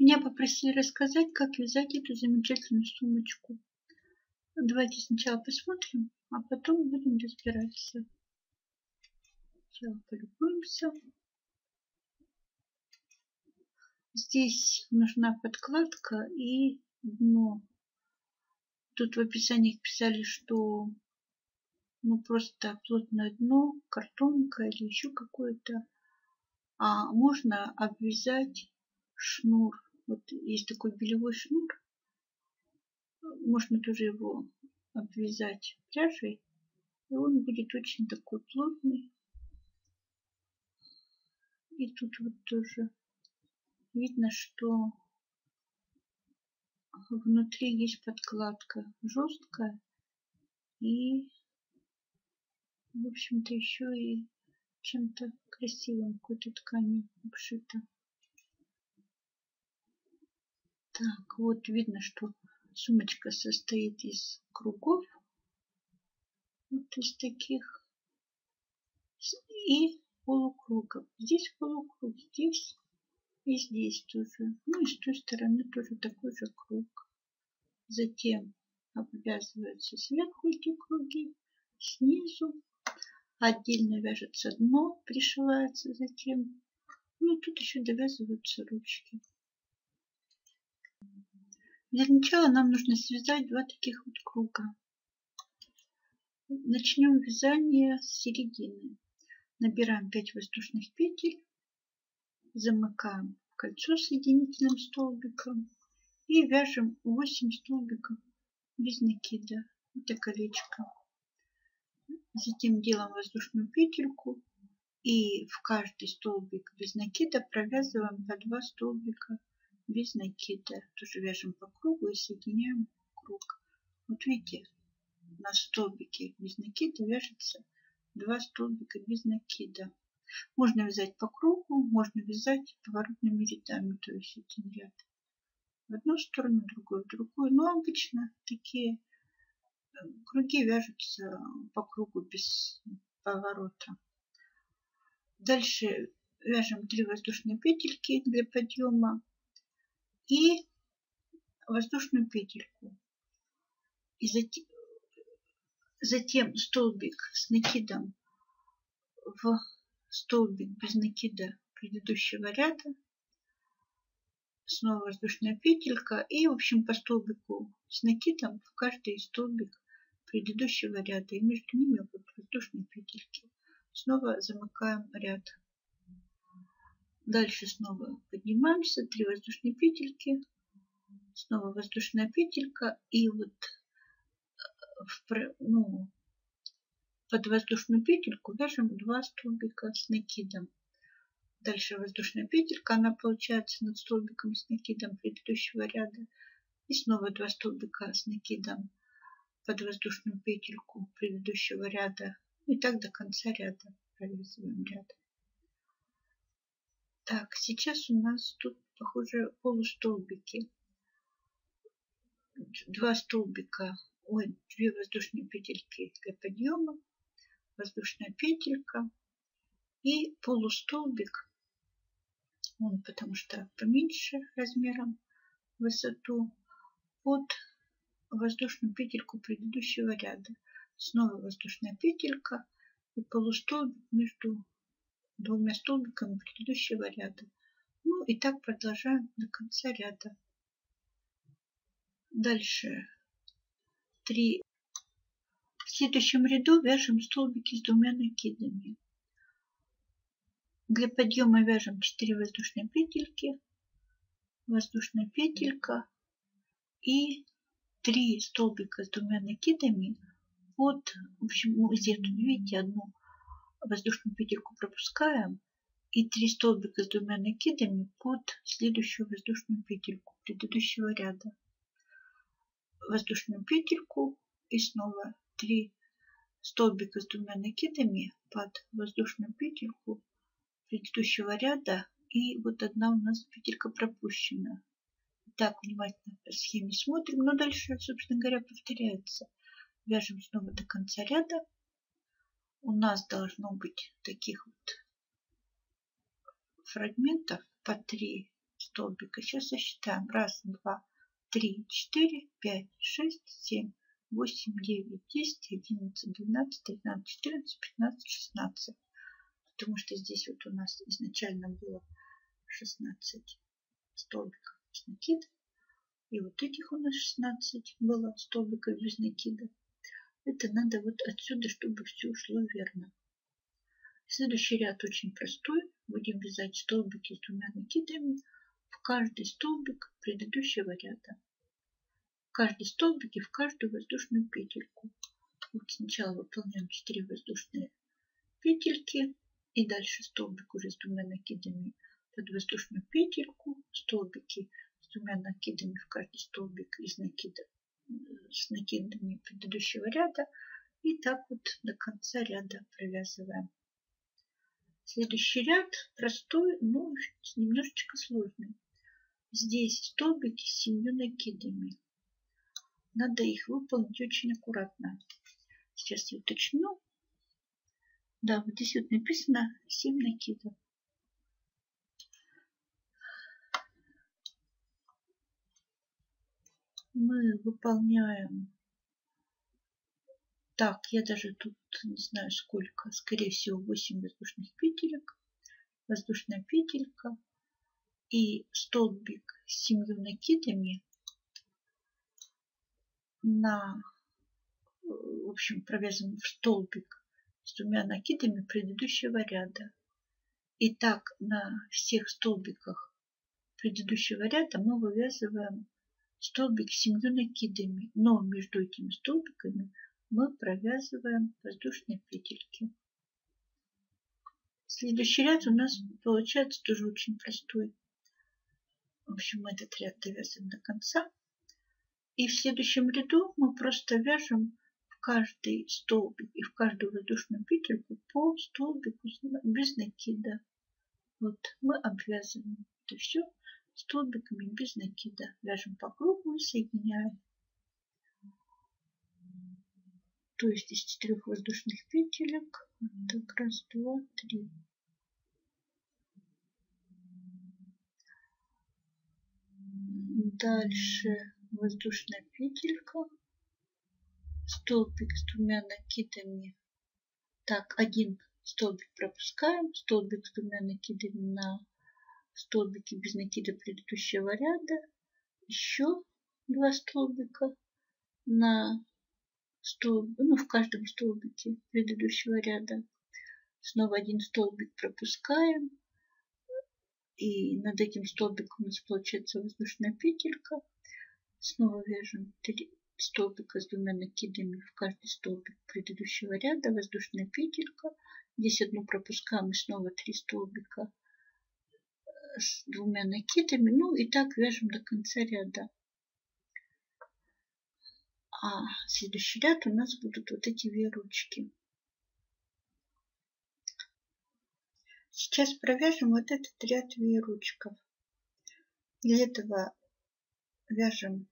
Меня попросили рассказать, как вязать эту замечательную сумочку. Давайте сначала посмотрим, а потом будем разбираться. Сначала полюбуемся. Здесь нужна подкладка и дно. Тут в описании писали, что ну просто плотное дно, картонка или еще какое-то. А можно обвязать шнур вот есть такой белевой шнур. Можно тоже его обвязать пряжей. И он будет очень такой плотный. И тут вот тоже видно, что внутри есть подкладка жесткая и в общем-то еще и чем-то красивым какой-то тканью обшита. Так, вот видно, что сумочка состоит из кругов. Вот из таких. И полукругов. Здесь полукруг, здесь и здесь тоже. Ну и с той стороны тоже такой же круг. Затем обвязываются сверху эти круги, снизу. Отдельно вяжется дно, пришивается затем. Ну и тут еще довязываются ручки. Для начала нам нужно связать два таких вот круга. Начнем вязание с середины. Набираем 5 воздушных петель, замыкаем кольцо соединительным столбиком и вяжем 8 столбиков без накида. Это колечко. Затем делаем воздушную петельку и в каждый столбик без накида провязываем по 2 столбика без накида. Тоже вяжем по кругу и соединяем круг. Вот видите, на столбике без накида вяжется два столбика без накида. Можно вязать по кругу, можно вязать поворотными рядами, то есть один ряд в одну сторону, другой в другую. Но обычно такие э, круги вяжутся по кругу без поворота. Дальше вяжем 3 воздушные петельки для подъема и воздушную петельку. И затем, затем столбик с накидом в столбик без накида предыдущего ряда. Снова воздушная петелька. И, в общем, по столбику с накидом в каждый столбик предыдущего ряда. И между ними вот воздушные петельки. Снова замыкаем ряд. Дальше снова поднимаемся, три воздушные петельки, снова воздушная петелька и вот э, в, ну, под воздушную петельку вяжем два столбика с накидом. Дальше воздушная петелька, она получается над столбиком с накидом предыдущего ряда. И снова два столбика с накидом под воздушную петельку предыдущего ряда. И так до конца ряда провязываем ряд. Так, сейчас у нас тут, похоже, полустолбики. Два столбика, ой, две воздушные петельки для подъема, воздушная петелька и полустолбик. Он потому что поменьше размером высоту под воздушную петельку предыдущего ряда. Снова воздушная петелька и полустолбик между двумя столбиками предыдущего ряда. Ну и так продолжаем до конца ряда. Дальше три. В следующем ряду вяжем столбики с двумя накидами. Для подъема вяжем 4 воздушные петельки, воздушная петелька и 3 столбика с двумя накидами под, в общем, ну, здесь видите одну воздушную петельку пропускаем и три столбика с двумя накидами под следующую воздушную петельку предыдущего ряда. Воздушную петельку и снова три столбика с двумя накидами под воздушную петельку предыдущего ряда и вот одна у нас петелька пропущена. Так, внимательно по схеме смотрим, но дальше, собственно говоря, повторяется. Вяжем снова до конца ряда у нас должно быть таких вот фрагментов по три столбика. Сейчас сосчитаем. Раз, два, три, четыре, пять, шесть, семь, восемь, девять, десять, одиннадцать, двенадцать, тринадцать, четырнадцать, пятнадцать, шестнадцать. Потому что здесь вот у нас изначально было 16 столбиков без накида. И вот этих у нас 16 было столбиков без накида. Это надо вот отсюда, чтобы все шло верно. Следующий ряд очень простой. Будем вязать столбики с двумя накидами в каждый столбик предыдущего ряда. В каждый столбик и в каждую воздушную петельку. Вот сначала выполняем 4 воздушные петельки и дальше столбик уже с двумя накидами под воздушную петельку, столбики с двумя накидами в каждый столбик из накида с накидами предыдущего ряда. И так вот до конца ряда провязываем. Следующий ряд простой, но немножечко сложный. Здесь столбики с семью накидами. Надо их выполнить очень аккуратно. Сейчас я уточню. Да, вот здесь вот написано 7 накидов. Мы выполняем так, я даже тут не знаю сколько, скорее всего 8 воздушных петелек, воздушная петелька и столбик с семью накидами на, в общем, провязан в столбик с двумя накидами предыдущего ряда. И так на всех столбиках предыдущего ряда мы вывязываем столбик с семью накидами, но между этими столбиками мы провязываем воздушные петельки. Следующий ряд у нас получается тоже очень простой. В общем, мы этот ряд довязываем до конца. И в следующем ряду мы просто вяжем в каждый столбик и в каждую воздушную петельку по столбику без накида. Вот мы обвязываем это все столбиками без накида. Вяжем по кругу и соединяем. То есть из четырех воздушных петелек. Так, раз, два, три. Дальше воздушная петелька. Столбик с двумя накидами. Так, один столбик пропускаем, столбик с двумя накидами на столбики без накида предыдущего ряда, еще два столбика на столб, ну, в каждом столбике предыдущего ряда. Снова один столбик пропускаем. И над этим столбиком у нас получается воздушная петелька. Снова вяжем три столбика с двумя накидами в каждый столбик предыдущего ряда. Воздушная петелька. Здесь одну пропускаем и снова три столбика с двумя накидами. Ну и так вяжем до конца ряда. А следующий ряд у нас будут вот эти веерочки. Сейчас провяжем вот этот ряд веерочков. Для этого вяжем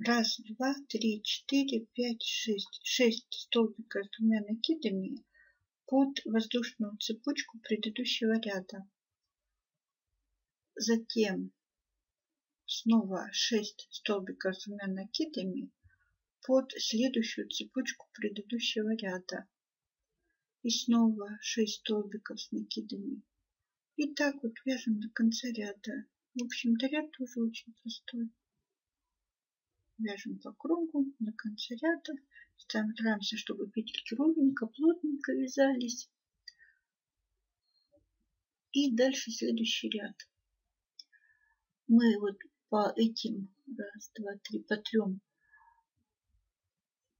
раз, два, три, четыре, пять, шесть. Шесть столбиков с двумя накидами под воздушную цепочку предыдущего ряда. Затем снова 6 столбиков с двумя накидами под следующую цепочку предыдущего ряда. И снова 6 столбиков с накидами. И так вот вяжем до конца ряда. В общем-то ряд тоже очень простой. Вяжем по кругу до конца ряда. Стараемся, чтобы петельки ровненько, плотненько вязались. И дальше следующий ряд. Мы вот по этим, раз, два, три, по трем.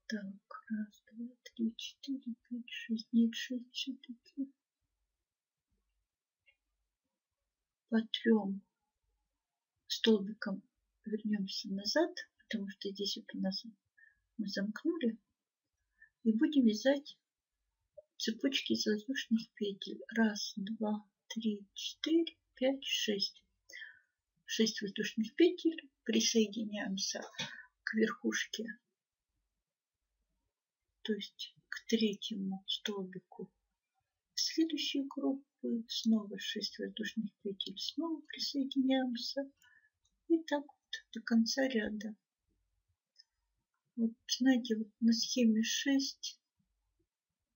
Так, раз, два, три, четыре, пять, шесть, нет, шесть все-таки. По трем столбикам вернемся назад, потому что здесь вот у нас мы замкнули и будем вязать цепочки из воздушных петель. Раз, два, три, четыре, пять, шесть. Шесть воздушных петель. Присоединяемся к верхушке, то есть к третьему столбику следующей группы снова 6 воздушных петель, снова присоединяемся. И так вот до конца ряда. Вот, знаете, вот на схеме 6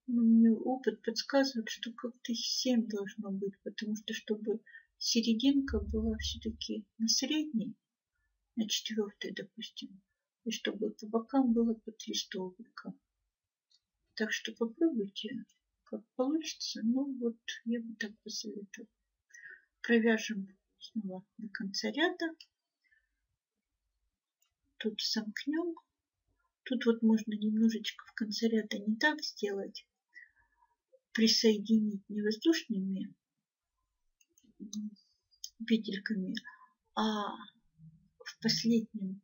ну, мне опыт подсказывает, что как-то 7 должно быть, потому что чтобы серединка была все-таки на средней, на четвертой, допустим, и чтобы по бокам было по три столбика. Так что попробуйте, как получится. Ну вот, я бы так посоветовала. Провяжем снова до конца ряда. Тут сомкнем. Тут вот можно немножечко в конце ряда не так сделать. Присоединить не воздушными петельками, а в последнем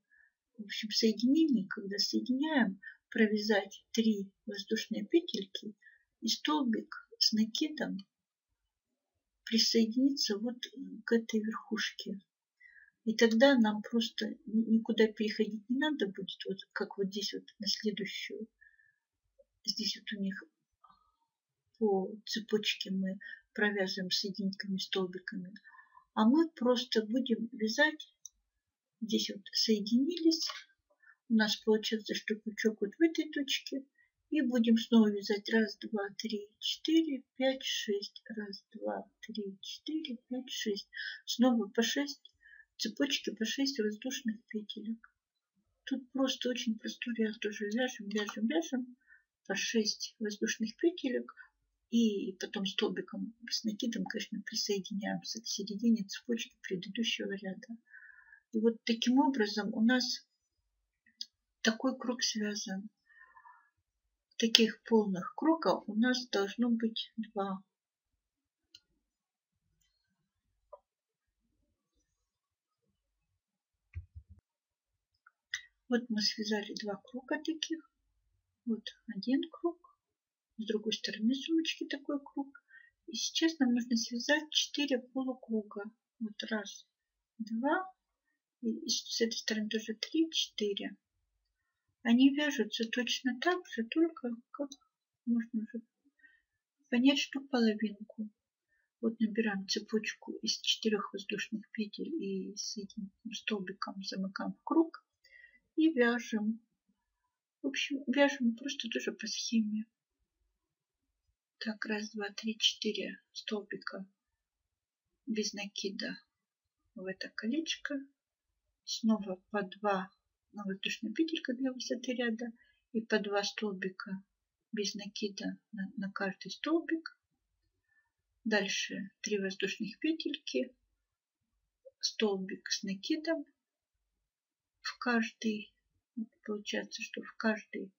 в общем, соединении, когда соединяем, провязать три воздушные петельки и столбик с накидом присоединиться вот к этой верхушке. И тогда нам просто никуда переходить не надо будет, вот как вот здесь вот на следующую. Здесь вот у них по цепочке мы провязываем соединительными столбиками. А мы просто будем вязать. Здесь вот соединились. У нас получается, что крючок вот в этой точке. И будем снова вязать. Раз, два, три, четыре, пять, шесть. Раз, два, три, четыре, пять, шесть. Снова по шесть цепочки по 6 воздушных петелек. Тут просто очень простой ряд тоже вяжем, вяжем, вяжем по 6 воздушных петелек и потом столбиком с накидом, конечно, присоединяемся к середине цепочки предыдущего ряда. И вот таким образом у нас такой круг связан. Таких полных кругов у нас должно быть два. Вот мы связали два круга таких. Вот один круг. С другой стороны сумочки такой круг. И сейчас нам нужно связать 4 полукруга. Вот раз, два. И с этой стороны тоже три, четыре. Они вяжутся точно так же, только как можно уже понять, что половинку. Вот набираем цепочку из четырех воздушных петель и с этим столбиком замыкаем в круг и вяжем. В общем, вяжем просто тоже по схеме. Так, раз, два, три, четыре столбика без накида в это колечко. Снова по два на воздушная петелька для высоты ряда и по два столбика без накида на, на каждый столбик. Дальше три воздушных петельки, столбик с накидом в каждый, получается, что в каждый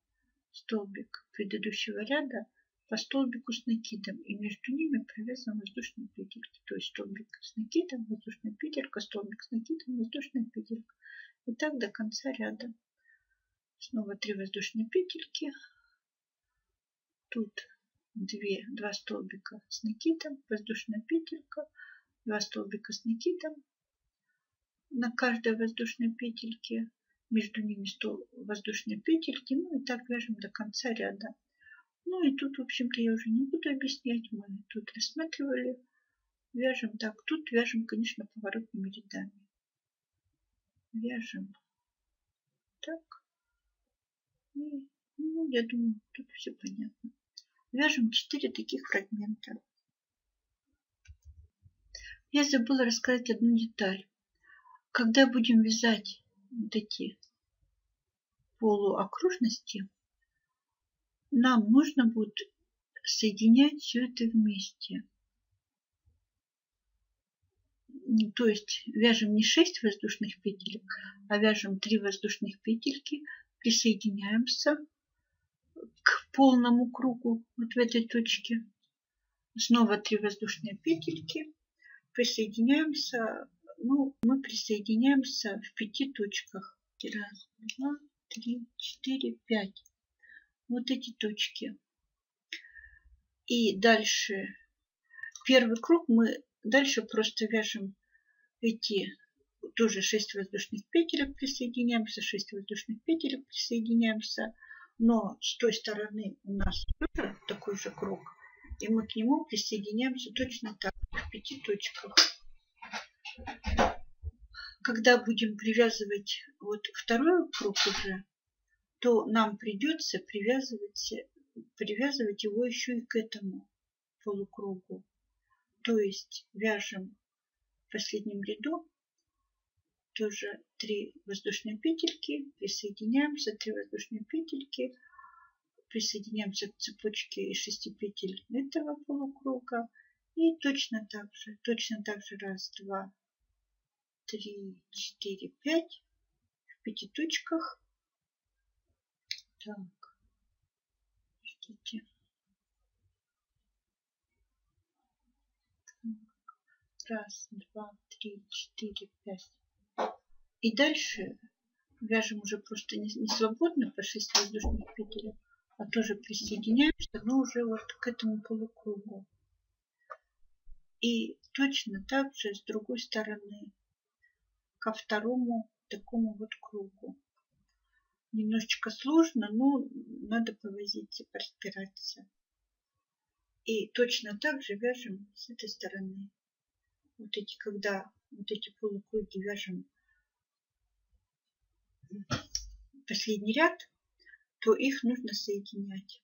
столбик предыдущего ряда по столбику с накидом, и между ними провязан воздушные петельки. То есть столбик с накидом, воздушная петелька, столбик с накидом, воздушная петелька. И так до конца ряда. Снова три воздушные петельки. Тут две, два столбика с накидом, воздушная петелька, два столбика с накидом, на каждой воздушной петельке, между ними 100 воздушные петельки, ну и так вяжем до конца ряда. Ну и тут, в общем-то, я уже не буду объяснять, мы тут рассматривали. Вяжем так, тут вяжем, конечно, поворотными рядами. Вяжем так. И, ну, я думаю, тут все понятно. Вяжем 4 таких фрагмента. Я забыла рассказать одну деталь когда будем вязать вот эти полуокружности, нам нужно будет соединять все это вместе. То есть вяжем не 6 воздушных петелек, а вяжем 3 воздушных петельки, присоединяемся к полному кругу вот в этой точке. Снова 3 воздушные петельки, присоединяемся ну, мы присоединяемся в пяти точках. Раз, два, три, четыре, пять. Вот эти точки. И дальше первый круг мы дальше просто вяжем эти тоже 6 воздушных петелек присоединяемся, 6 воздушных петелек присоединяемся. Но с той стороны у нас тоже такой же круг. И мы к нему присоединяемся точно так, в пяти точках. Когда будем привязывать вот второй круг уже, то нам придется привязывать, привязывать его еще и к этому полукругу. То есть вяжем в последнем ряду тоже 3 воздушные петельки, присоединяемся, 3 воздушные петельки, присоединяемся к цепочке из 6 петель этого полукруга и точно так же, точно так же раз, два, три, четыре, пять в пяти точках. Так, ждите. Раз, два, три, четыре, пять. И дальше вяжем уже просто не, не свободно по 6 воздушных петель, а тоже присоединяемся, но уже вот к этому полукругу. И точно так же с другой стороны ко второму такому вот кругу. Немножечко сложно, но надо повозиться, поспираться. И точно так же вяжем с этой стороны. Вот эти, когда вот эти полукруги вяжем последний ряд, то их нужно соединять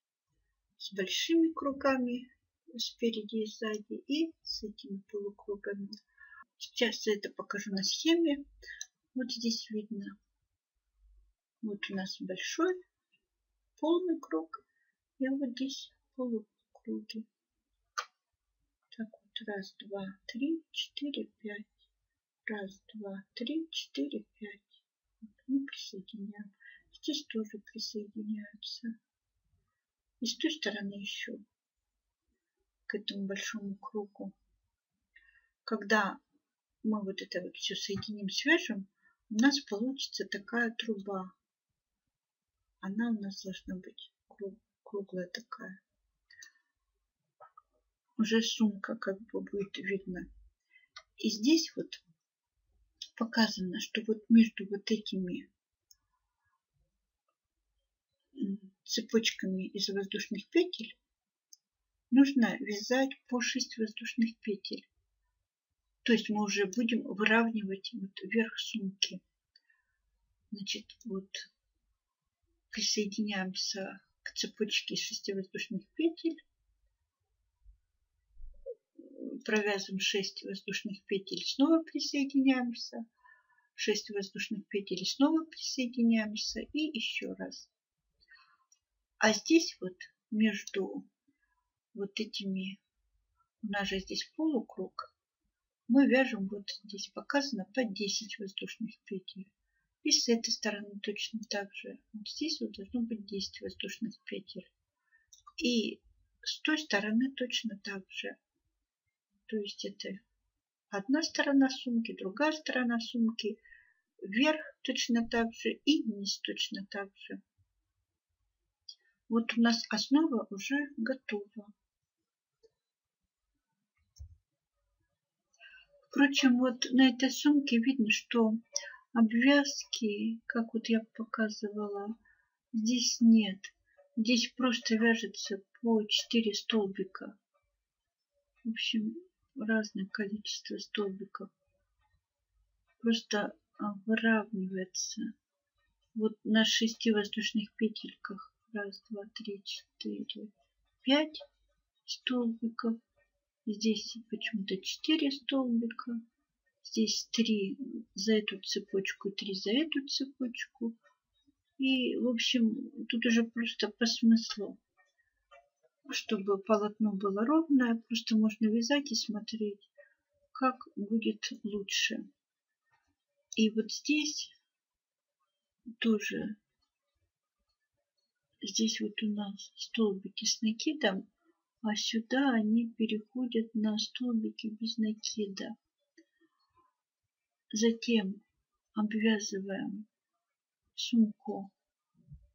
с большими кругами спереди и сзади и с этими полукругами. Сейчас я это покажу на схеме. Вот здесь видно. Вот у нас большой полный круг. И вот здесь полукруги. Так вот, раз, два, три, четыре, пять. Раз, два, три, четыре, пять мы присоединяем. Здесь тоже присоединяются. И с той стороны еще к этому большому кругу. Когда мы вот это вот все соединим, свяжем, у нас получится такая труба. Она у нас должна быть круглая такая. Уже сумка как бы будет видно. И здесь вот показано, что вот между вот этими цепочками из воздушных петель нужно вязать по 6 воздушных петель. То есть мы уже будем выравнивать вот верх сумки. Значит, вот присоединяемся к цепочке из 6 воздушных петель. Провязываем 6 воздушных петель, снова присоединяемся. 6 воздушных петель, снова присоединяемся и еще раз. А здесь вот между вот этими, у нас же здесь полукруг, мы вяжем вот здесь показано по 10 воздушных петель. И с этой стороны точно так же. Вот здесь вот должно быть 10 воздушных петель. И с той стороны точно так же. То есть это одна сторона сумки, другая сторона сумки, вверх точно так же и вниз точно так же. Вот у нас основа уже готова. Впрочем, вот на этой сумке видно, что обвязки, как вот я показывала, здесь нет. Здесь просто вяжется по 4 столбика. В общем, разное количество столбиков. Просто выравнивается. Вот на шести воздушных петельках. Раз, два, три, четыре, пять столбиков. Здесь почему-то четыре столбика. Здесь три за эту цепочку, три за эту цепочку. И, в общем, тут уже просто по смыслу чтобы полотно было ровное, просто можно вязать и смотреть, как будет лучше. И вот здесь тоже, здесь вот у нас столбики с накидом, а сюда они переходят на столбики без накида. Затем обвязываем сумку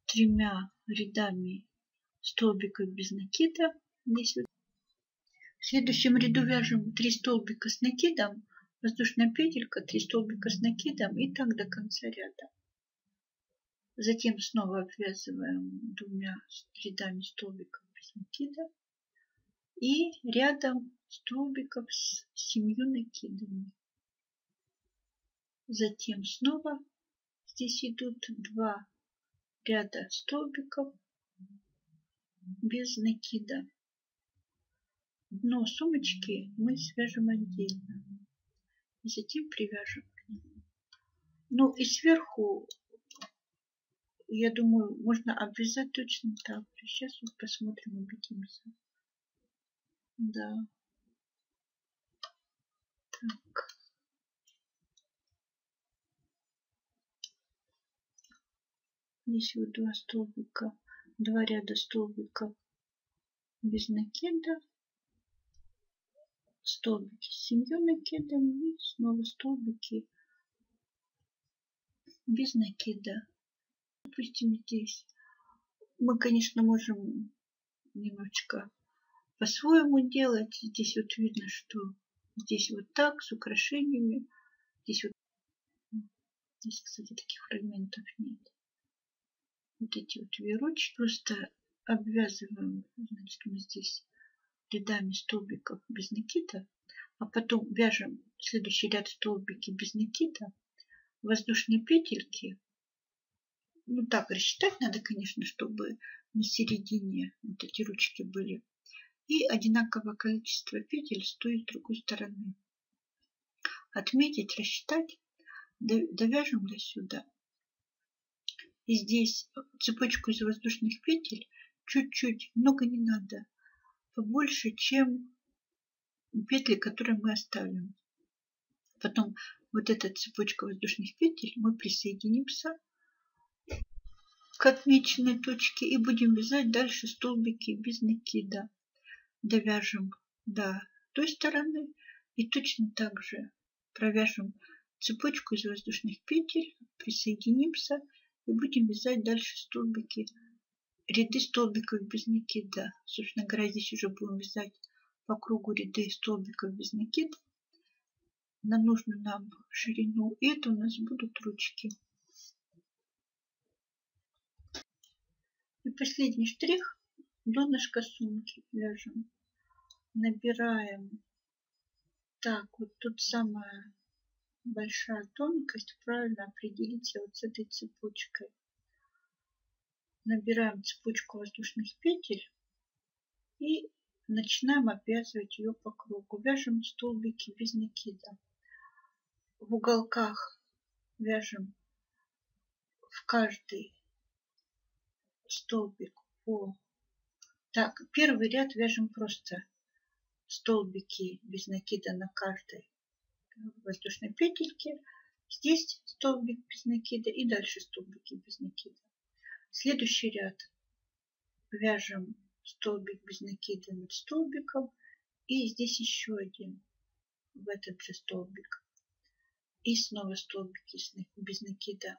тремя рядами столбиков без накида. В следующем ряду вяжем 3 столбика с накидом, воздушная петелька, 3 столбика с накидом и так до конца ряда. Затем снова обвязываем двумя рядами столбиков без накида. И рядом столбиков с семью накидами. Затем снова здесь идут два ряда столбиков без накида. Дно сумочки мы свяжем отдельно и затем привяжем к нему. Ну и сверху, я думаю, можно обвязать точно так. Сейчас вот посмотрим, убедимся. Да. Так. Здесь вот два столбика, два ряда столбиков без накида, столбики с семью накидами и снова столбики без накида. Допустим, здесь мы, конечно, можем немножечко по-своему делать. Здесь вот видно, что здесь вот так, с украшениями. Здесь вот Здесь, кстати, таких фрагментов нет вот эти вот вирочки просто обвязываем, значит, мы здесь рядами столбиков без накида, а потом вяжем следующий ряд столбики без накида, воздушные петельки. Ну так, рассчитать надо, конечно, чтобы на середине вот эти ручки были. И одинаковое количество петель с той и с другой стороны. Отметить, рассчитать, довяжем до сюда. И здесь цепочку из воздушных петель чуть-чуть, много не надо, побольше, чем петли, которые мы оставим. Потом вот эта цепочка воздушных петель мы присоединимся к отмеченной точке и будем вязать дальше столбики без накида. Довяжем до той стороны и точно так же провяжем цепочку из воздушных петель, присоединимся и будем вязать дальше столбики, ряды столбиков без накида. Собственно говоря, здесь уже будем вязать по кругу ряды столбиков без накида на нужную нам ширину. И это у нас будут ручки. И последний штрих донышко сумки вяжем. Набираем так, вот тут самое большая тонкость правильно определиться вот с этой цепочкой. Набираем цепочку воздушных петель и начинаем обвязывать ее по кругу. Вяжем столбики без накида. В уголках вяжем в каждый столбик по... Так, первый ряд вяжем просто столбики без накида на каждой воздушной петельки. Здесь столбик без накида и дальше столбики без накида. Следующий ряд вяжем столбик без накида над столбиком и здесь еще один в этот же столбик. И снова столбики без накида.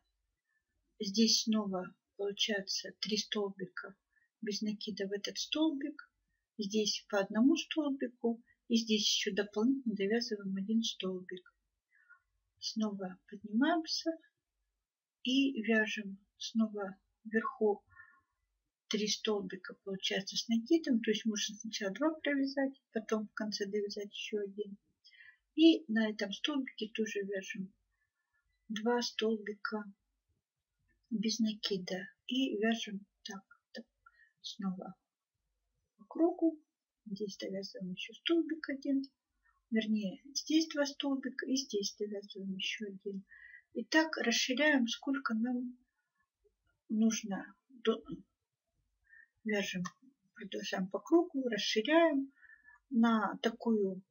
Здесь снова получается три столбика без накида в этот столбик. Здесь по одному столбику и здесь еще дополнительно довязываем один столбик. Снова поднимаемся и вяжем снова вверху три столбика получается с накидом. То есть можно сначала два провязать, потом в конце довязать еще один. И на этом столбике тоже вяжем два столбика без накида. И вяжем снова по кругу Здесь довязываем еще столбик один. Вернее, здесь два столбика и здесь довязываем еще один. И так расширяем, сколько нам нужно. Вяжем, продолжаем по кругу, расширяем на такую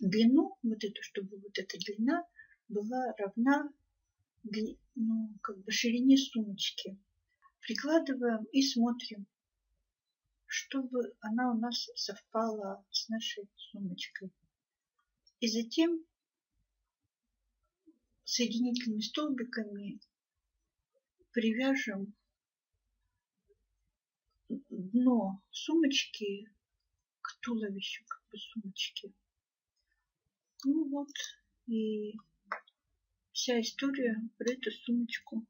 длину, вот эту, чтобы вот эта длина была равна ну, как бы ширине сумочки. Прикладываем и смотрим, чтобы она у нас совпала с нашей сумочкой. И затем соединительными столбиками привяжем дно сумочки к туловищу как бы сумочки. Ну вот и вся история про эту сумочку.